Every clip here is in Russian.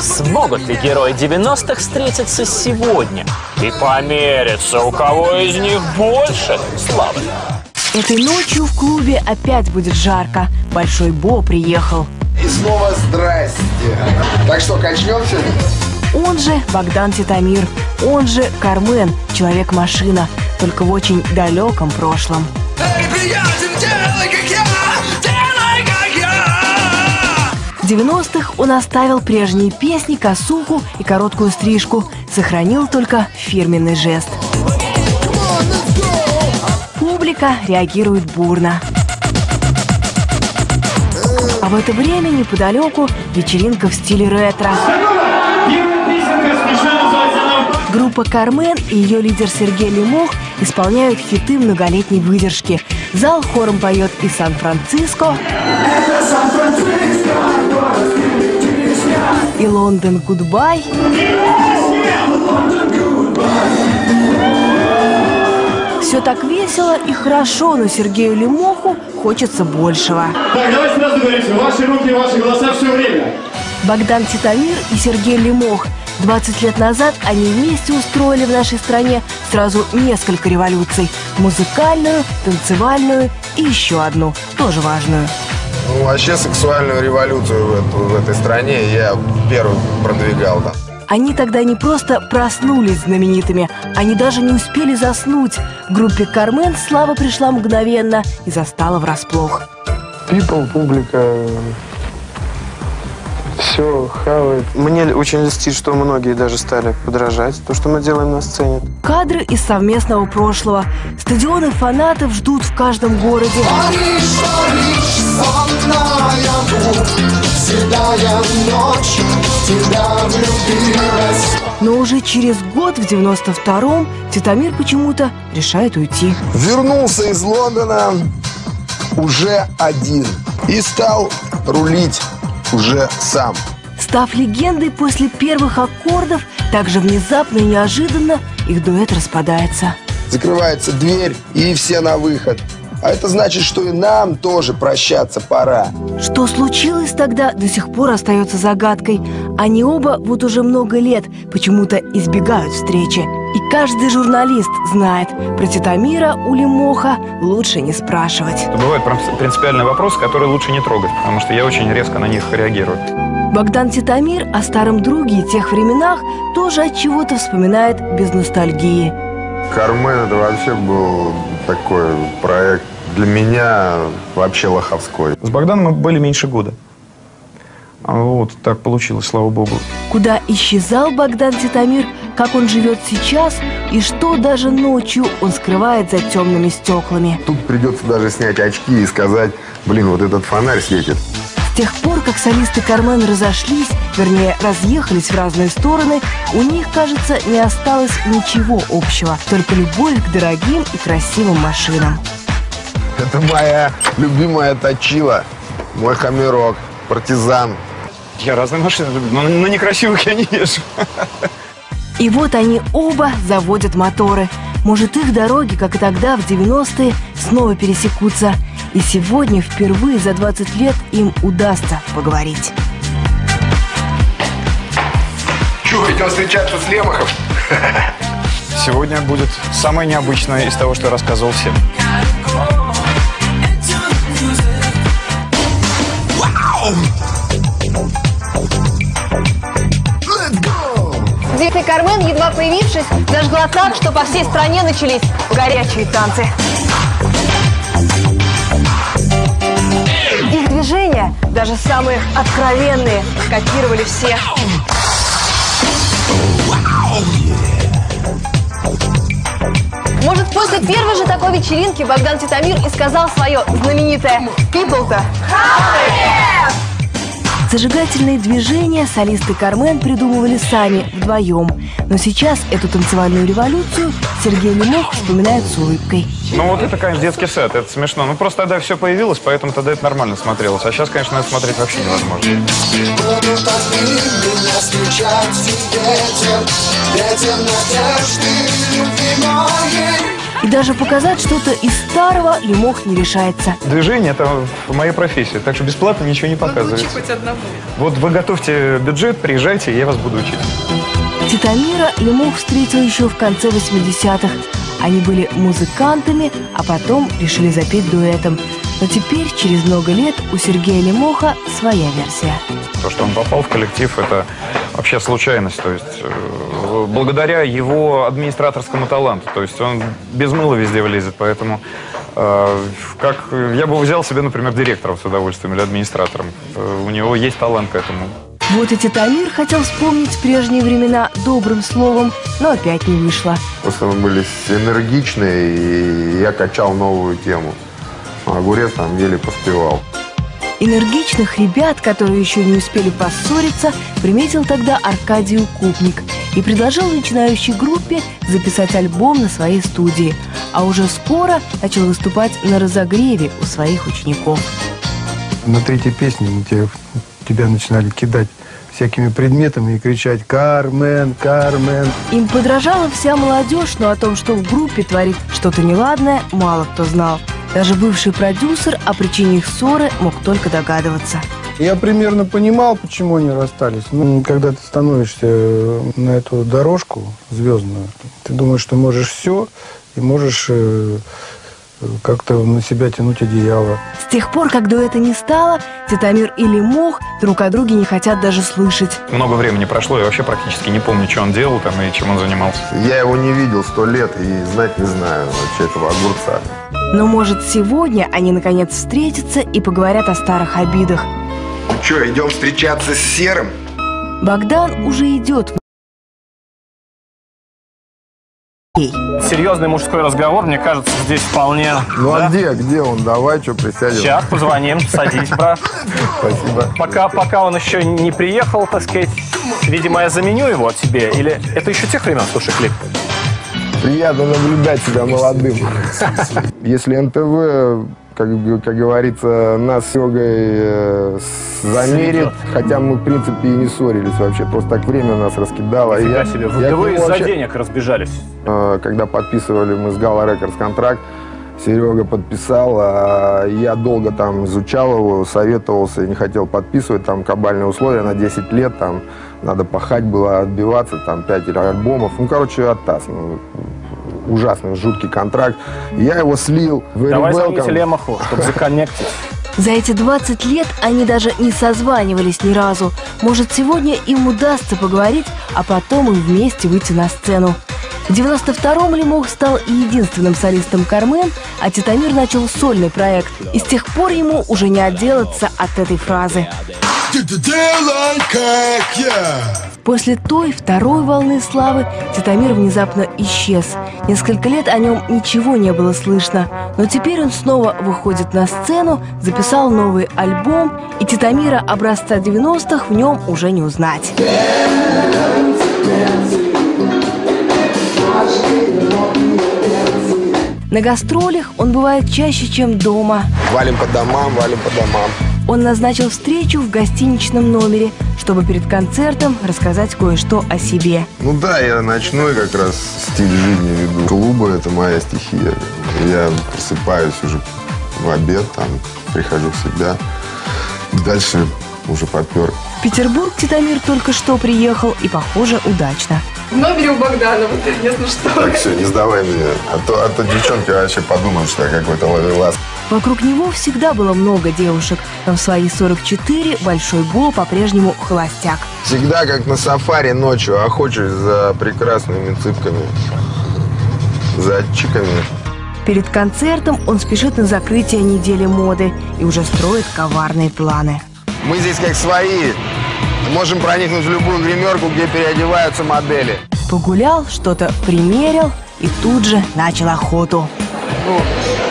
Смогут ли герои 90-х встретиться сегодня и помериться, у кого из них больше славы? Этой ночью в клубе опять будет жарко. Большой Бо приехал. И снова здрасте. Так что, качнемся? Он же Богдан Титамир, он же Кармен, человек-машина, только в очень далеком прошлом. В 90-х он оставил прежние песни, косуху и короткую стрижку, сохранил только фирменный жест. Публика реагирует бурно. А в это время неподалеку вечеринка в стиле ретро. Группа «Кармен» и ее лидер Сергей Лемох исполняют хиты многолетней выдержки. Зал хором поет и «Сан-Франциско», и «London Goodbye», Все так весело и хорошо, но Сергею Лемоху хочется большего. Так, давайте сразу говорите, ваши руки и ваши голоса все время. Богдан Титомир и Сергей Лемох. 20 лет назад они вместе устроили в нашей стране сразу несколько революций. Музыкальную, танцевальную и еще одну, тоже важную. Ну, вообще сексуальную революцию в, эту- в этой стране я первый продвигал. Да. Они тогда не просто проснулись знаменитыми, они даже не успели заснуть. В группе «Кармен» слава пришла мгновенно и застала врасплох. People, публика, все хавает. Мне очень льстит, что многие даже стали подражать то, что мы делаем на сцене. Кадры из совместного прошлого. Стадионы фанатов ждут в каждом городе. Но уже через год, в 92-м, Титамир почему-то решает уйти. Вернулся из Лондона уже один и стал рулить уже сам. Став легендой после первых аккордов, также внезапно и неожиданно их дуэт распадается. Закрывается дверь и все на выход. А это значит, что и нам тоже прощаться пора. Что случилось тогда, до сих пор остается загадкой. Они оба вот уже много лет почему-то избегают встречи. И каждый журналист знает, про Титамира у Лемоха лучше не спрашивать. Бывают принципиальные вопросы, которые лучше не трогать, потому что я очень резко на них реагирую. Богдан Титамир о старом друге и тех временах тоже от чего-то вспоминает без ностальгии. Кармен это вообще был такой проект для меня вообще лоховской. С Богданом мы были меньше года. Вот, так получилось, слава богу. Куда исчезал Богдан Титамир, как он живет сейчас и что даже ночью он скрывает за темными стеклами. Тут придется даже снять очки и сказать, блин, вот этот фонарь светит. С тех пор, как солисты Кармен разошлись, вернее, разъехались в разные стороны, у них, кажется, не осталось ничего общего, только любовь к дорогим и красивым машинам. Это моя любимая точила, мой хамерок, партизан. Я разные машины люблю, но на некрасивых я не езжу. И вот они оба заводят моторы. Может, их дороги, как и тогда, в 90-е, снова пересекутся. И сегодня впервые за 20 лет им удастся поговорить. Чего, идем встречаться с Лемахом? Сегодня будет самое необычное из того, что я рассказывал всем. Кармен, едва появившись, зажгла так, что по всей стране начались горячие танцы. Их движения, даже самые откровенные, копировали все. Может, после первой же такой вечеринки Богдан Титамир и сказал свое знаменитое «People-то». Зажигательные движения солисты Кармен придумывали сами, вдвоем. Но сейчас эту танцевальную революцию Сергей Лемох вспоминает с улыбкой. Ну вот это, конечно, детский сет, это смешно. Ну просто тогда все появилось, поэтому тогда это нормально смотрелось. А сейчас, конечно, это смотреть вообще невозможно. И даже показать что-то из старого Лемох не решается. Движение – это моя профессия, так что бесплатно ничего не показывается. хоть одному. Вот вы готовьте бюджет, приезжайте, я вас буду учить. Титамира Лемох встретил еще в конце 80-х. Они были музыкантами, а потом решили запеть дуэтом. Но теперь, через много лет, у Сергея Лемоха своя версия. То, что он попал в коллектив, это вообще случайность. То есть э, благодаря его администраторскому таланту. То есть он без мыла везде влезет, поэтому э, как я бы взял себе, например, директором с удовольствием или администратором. Э, у него есть талант к этому. Вот и Титамир хотел вспомнить прежние времена добрым словом, но опять не вышло. Просто мы были энергичные, и я качал новую тему. А огурец там еле поспевал. Энергичных ребят, которые еще не успели поссориться, приметил тогда Аркадий Укупник и предложил начинающей группе записать альбом на своей студии, а уже скоро начал выступать на разогреве у своих учеников. На третьей песне мы тебя, тебя начинали кидать всякими предметами и кричать «Кармен! Кармен!». Им подражала вся молодежь, но о том, что в группе творит что-то неладное, мало кто знал. Даже бывший продюсер о причине их ссоры мог только догадываться. Я примерно понимал, почему они расстались. Ну, когда ты становишься на эту дорожку звездную, ты думаешь, что можешь все, и можешь э, как-то на себя тянуть одеяло. С тех пор, как дуэта не стало, Титамир и Лемох друг о друге не хотят даже слышать. Много времени прошло, я вообще практически не помню, что он делал там и чем он занимался. Я его не видел сто лет и знать не знаю вообще этого огурца. Но, может, сегодня они наконец встретятся и поговорят о старых обидах. Ну что, идем встречаться с Серым? Богдан уже идет. Серьезный мужской разговор, мне кажется, здесь вполне... Ну да? а где, где он? Давай, что, присядем? Сейчас позвоним, садись, брат. Спасибо. Пока, пока он еще не приехал, так сказать, видимо, я заменю его тебе. Или это еще тех времен, слушай, клип? Приятно наблюдать себя молодым. Если НТВ, как, как говорится, нас с Серегой э, замерит, хотя мы, в принципе, и не ссорились вообще, просто так время нас раскидало. Фига себе, вы, я вы из-за вообще- денег разбежались. Э, когда подписывали мы с Гала Рекордс контракт, Серега подписал, а я долго там изучал его, советовался, не хотел подписывать, там кабальные условия на 10 лет, там надо пахать было, отбиваться, там 5 альбомов, ну, короче, оттас, ну, ужасный, жуткий контракт. Я его слил. Very Давай welcome. звоните Лемаху, чтобы законнектить. За эти 20 лет они даже не созванивались ни разу. Может, сегодня им удастся поговорить, а потом им вместе выйти на сцену. В 92-м Лемох стал единственным солистом Кармен, а Титамир начал сольный проект. И с тех пор ему уже не отделаться от этой фразы. Делай как я. После той, второй волны славы, Титамир внезапно исчез. Несколько лет о нем ничего не было слышно. Но теперь он снова выходит на сцену, записал новый альбом, и Титамира образца 90-х в нем уже не узнать. На гастролях он бывает чаще, чем дома. Валим по домам, валим по домам. Он назначил встречу в гостиничном номере, чтобы перед концертом рассказать кое-что о себе. Ну да, я ночной как раз стиль жизни веду. Клубы – это моя стихия. Я просыпаюсь уже в обед, там, прихожу в себя. Дальше уже попер. В Петербург Титамир только что приехал и, похоже, удачно. В номере у Богданова, если что. Так, все, не сдавай меня. А то, а то девчонки вообще подумают, что я какой-то ловелас. Вокруг него всегда было много девушек, но в свои 44 Большой Бо по-прежнему холостяк. Всегда, как на сафари ночью, охочусь за прекрасными цыпками. За чиками. Перед концертом он спешит на закрытие недели моды и уже строит коварные планы. Мы здесь как свои. Можем проникнуть в любую гримерку, где переодеваются модели. Погулял, что-то примерил и тут же начал охоту. Ну,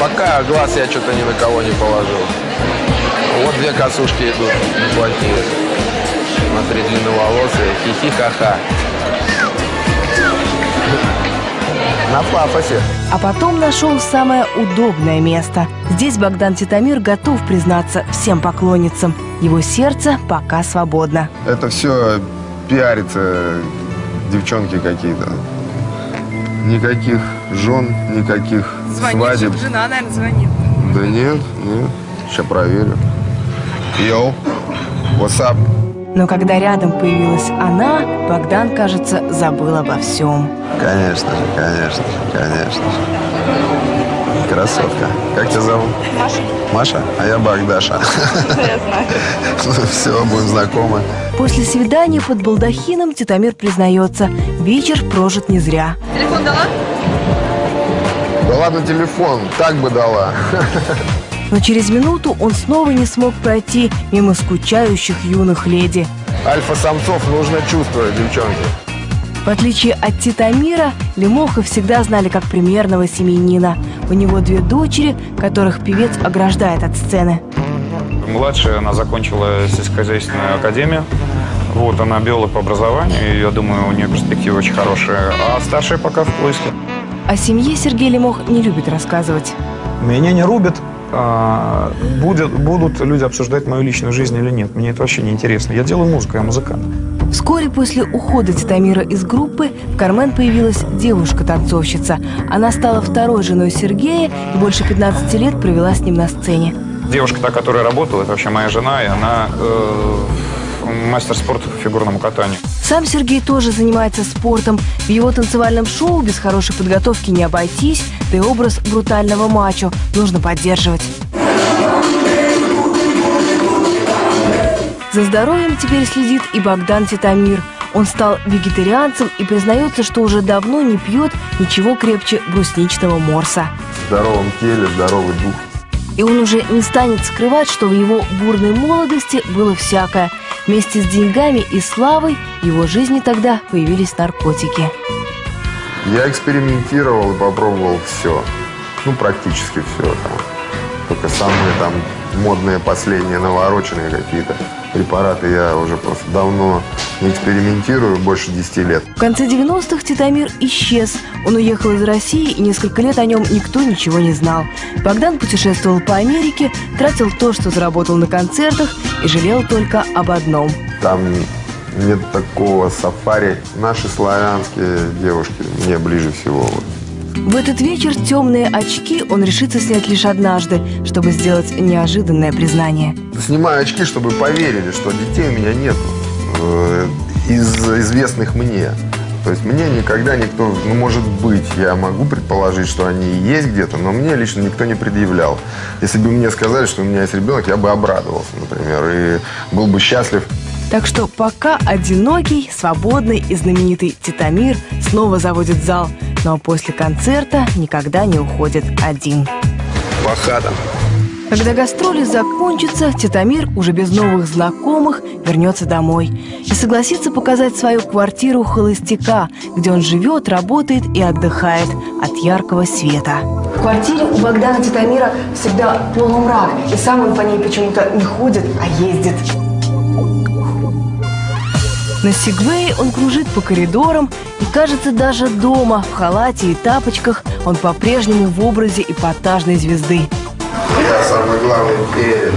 пока глаз я что-то ни на кого не положил. Вот две косушки идут, неплохие. Смотри, длинноволосые, хихи-ха-ха. На пафосе. А потом нашел самое удобное место. Здесь Богдан Титамир готов признаться всем поклонницам. Его сердце пока свободно. Это все пиарится, девчонки какие-то. Никаких жен, никаких свадеб. жена, наверное, звонит. Да нет, нет. Сейчас проверю. Йоу, what's up? Но когда рядом появилась она, Богдан, кажется, забыл обо всем. Конечно же, конечно же, конечно же. Красотка. Как тебя зовут? Маша. Маша? А я Богдаша. Я знаю. Ну все, будем знакомы. После свидания под балдахином Титамир признается, вечер прожит не зря. Телефон дала? Да ладно телефон, так бы дала. Но через минуту он снова не смог пройти мимо скучающих юных леди. Альфа-самцов нужно чувствовать, девчонки. В отличие от Титамира, Лемоха всегда знали как примерного семьянина. У него две дочери, которых певец ограждает от сцены. Младшая, она закончила сельскохозяйственную академию. Вот, она биолог по образованию, и я думаю, у нее перспективы очень хорошие. А старшая пока в поиске. О семье Сергей Лемох не любит рассказывать. Меня не рубят. А, будет, будут люди обсуждать мою личную жизнь или нет. Мне это вообще не интересно. Я делаю музыку, я музыкант. Вскоре после ухода Титамира из группы в Кармен появилась девушка-танцовщица. Она стала второй женой Сергея и больше 15 лет провела с ним на сцене. Девушка, та, которая работала, это вообще моя жена, и она э, мастер спорта по фигурному катанию. Сам Сергей тоже занимается спортом. В его танцевальном шоу без хорошей подготовки не обойтись, да и образ брутального мачо нужно поддерживать. За здоровьем теперь следит и Богдан Титамир. Он стал вегетарианцем и признается, что уже давно не пьет ничего крепче брусничного морса. В здоровом теле, здоровый дух. И он уже не станет скрывать, что в его бурной молодости было всякое. Вместе с деньгами и славой в его жизни тогда появились наркотики. Я экспериментировал и попробовал все. Ну, практически все там. Только самые там модные, последние, навороченные какие-то препараты я уже просто давно экспериментирую, больше 10 лет. В конце 90-х Титамир исчез. Он уехал из России, и несколько лет о нем никто ничего не знал. Богдан путешествовал по Америке, тратил то, что заработал на концертах, и жалел только об одном. Там нет такого сафари. Наши славянские девушки мне ближе всего. Вот. В этот вечер темные очки он решится снять лишь однажды, чтобы сделать неожиданное признание. Снимаю очки, чтобы поверили, что детей у меня нет э, из известных мне. То есть мне никогда никто, ну, может быть, я могу предположить, что они есть где-то, но мне лично никто не предъявлял. Если бы мне сказали, что у меня есть ребенок, я бы обрадовался, например, и был бы счастлив. Так что пока одинокий, свободный и знаменитый Титамир снова заводит зал, но после концерта никогда не уходит один. По хатам. Когда гастроли закончатся, Титамир уже без новых знакомых вернется домой и согласится показать свою квартиру холостяка, где он живет, работает и отдыхает от яркого света. В квартире у Богдана Титамира всегда полумрак, и сам он по ней почему-то не ходит, а ездит. На сегвее он кружит по коридорам и, кажется, даже дома, в халате и тапочках, он по-прежнему в образе эпатажной звезды. Я самый главный перед.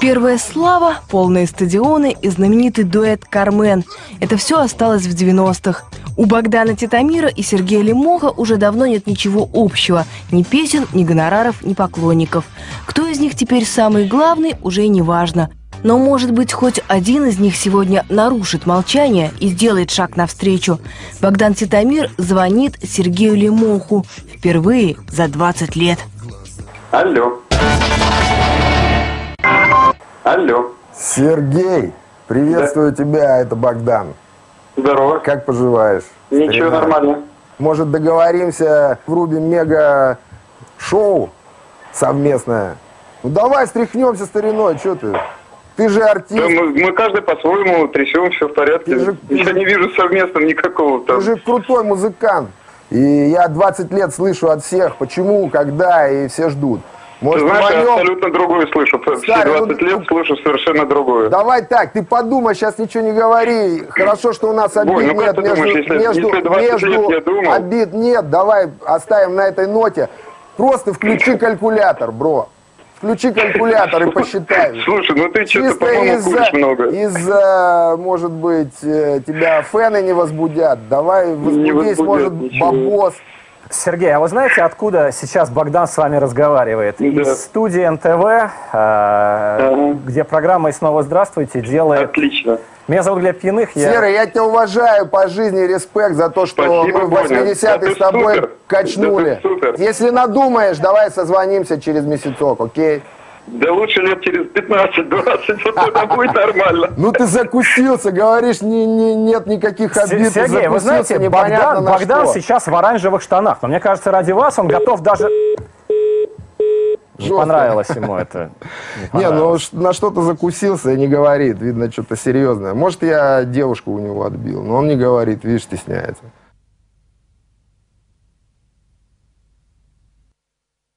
Первая слава, полные стадионы и знаменитый дуэт «Кармен». Это все осталось в 90-х. У Богдана Титамира и Сергея Лемоха уже давно нет ничего общего. Ни песен, ни гонораров, ни поклонников. Кто из них теперь самый главный, уже и не важно. Но, может быть, хоть один из них сегодня нарушит молчание и сделает шаг навстречу. Богдан Титамир звонит Сергею Лемоху впервые за 20 лет. Алло. Алло. Сергей, приветствую тебя, это Богдан. Здорово. Как поживаешь? Ничего, старина? нормально. Может, договоримся, врубим мега-шоу совместное? Ну давай стряхнемся стариной, что ты? Ты же артист. Да, мы, мы каждый по-своему трясем, все в порядке. Ты же- Я не вижу совместного никакого там. Ты же крутой музыкант. И я 20 лет слышу от всех, почему, когда, и все ждут. Ты Может, знаешь, я рванем? абсолютно другое слышу. Все Старый, ну 20 ты- лет слышу совершенно другое. Давай так, ты подумай, сейчас ничего не говори. Хорошо, что у нас обид Бой, ну нет ты между, думаешь, если- между, если 20 лет между я думал? обид нет. Давай оставим на этой ноте. Просто включи калькулятор, бро. Включи калькулятор и посчитай. Слушай, ну ты что-то, по-моему, куришь много. из-за, может быть, э, тебя фены не возбудят. Давай возбудись, может, бабос. Сергей, а вы знаете, откуда сейчас Богдан с вами разговаривает? Да. Из студии НТВ, э, где программа «И снова здравствуйте» делает... Отлично. Меня зовут Глеб Пьяных, я... Серый, я тебя уважаю по жизни, респект за то, что Спасибо, мы в Боня. 80-е Да с тобой супер. качнули. Да. Если надумаешь, давай созвонимся через месяцок, окей? Да лучше лет через 15-20, вот тогда будет нормально. Ну ты закусился, говоришь, не, не, нет никаких обид. Сергей, вы знаете, Богдан, на Богдан что. сейчас в оранжевых штанах, но мне кажется, ради вас он готов даже... Не понравилось ему это. Не Не, ну на что-то закусился и не говорит. Видно, что-то серьезное. Может, я девушку у него отбил, но он не говорит, видишь, стесняется.